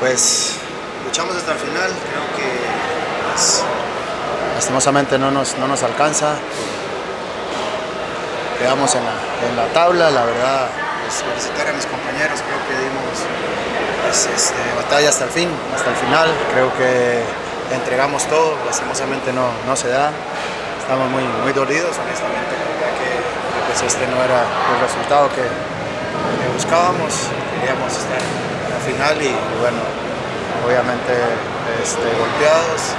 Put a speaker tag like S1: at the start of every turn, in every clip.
S1: pues luchamos hasta el final, creo que pues, lastimosamente no nos, no nos alcanza. Quedamos en la, en la tabla, la verdad, pues, felicitar a mis compañeros, creo que dimos pues, este, batalla hasta el fin, hasta el final, creo que entregamos todo, lastimosamente no, no se da, estamos muy, muy dolidos, honestamente, que, que pues, este no era el resultado que, que buscábamos, queríamos final y, bueno, obviamente este, golpeados,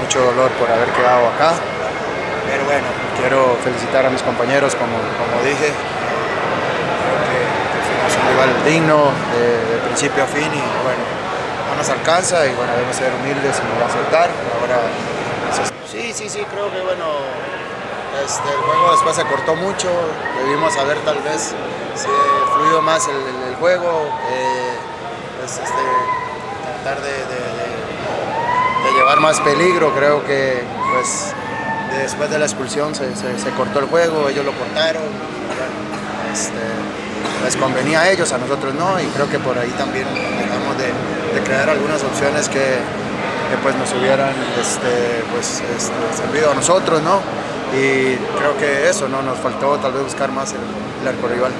S1: mucho dolor por haber quedado acá, pero bueno, quiero felicitar a mis compañeros, como, como dije, fuimos un rival digno de, principio a fin y bueno, no nos alcanza y bueno, debemos ser humildes y aceptar. Ahora, sí, sí, sí, creo que bueno, este, el juego después se cortó mucho, debimos haber tal vez si, fluido más el, juego, eh, pues, este, tratar de, llevar más peligro, creo que pues después de la expulsión se, cortó el juego, ellos lo cortaron, este, les convenía a ellos, a nosotros no, y creo que por ahí también dejamos de, crear algunas opciones que, pues nos hubieran este, pues, servido a nosotros, ¿no? Y creo que eso, ¿no? Nos faltó tal vez buscar más el, el arco rival.